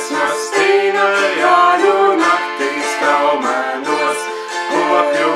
dziesmas tīnajā, jo naktīs kalmenos kokļu